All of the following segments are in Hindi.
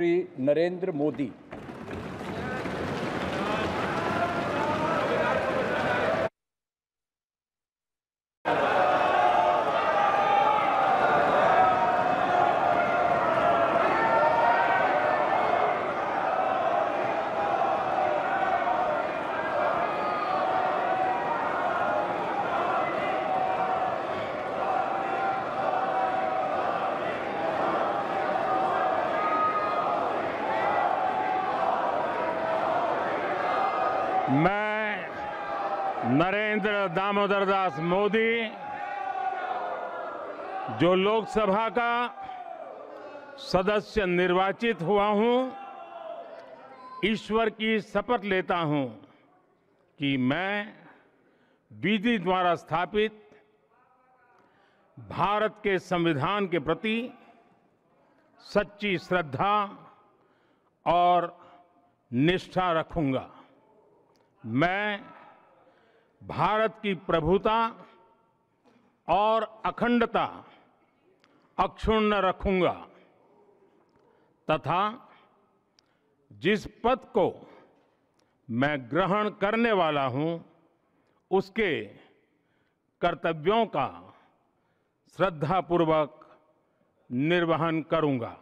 श्री नरेंद्र मोदी। मैं नरेंद्र दामोदर दास मोदी, जो लोकसभा का सदस्य निर्वाचित हुआ हूँ, ईश्वर की शपथ लेता हूँ कि मैं विधि द्वारा स्थापित भारत के संविधान के प्रति सच्ची श्रद्धा और निष्ठा रखूँगा। मैं भारत की प्रभुता और अखंडता अक्षुण्ण रखूँगा तथा जिस पद को मैं ग्रहण करने वाला हूँ, उसके कर्तव्यों का श्रद्धापूर्वक निर्वहन करूँगा।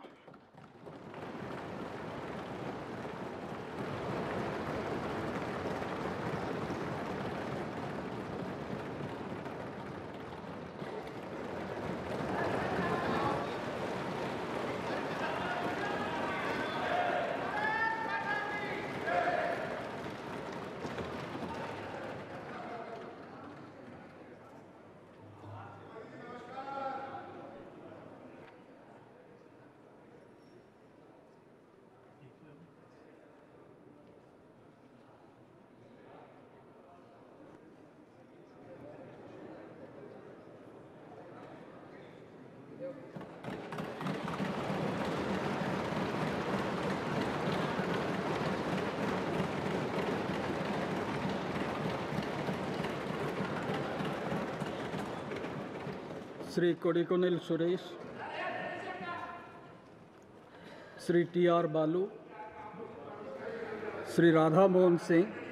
Shri Kodikunnil Suresh Shri T R Baalu Shri Radha Mohan Singh